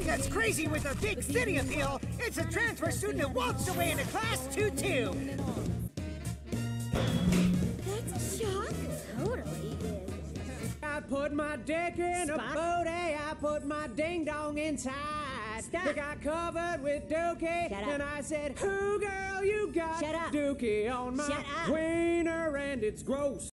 That's us crazy with a big city appeal. It's a transfer student who waltzed away into class 2-2. That's a shock. Totally is. I put my dick in a boat. booty, I put my ding dong inside. Stop. They got covered with dookie, Shut up. and I said, Who girl you got Shut up. dookie on my Shut wiener, and it's gross.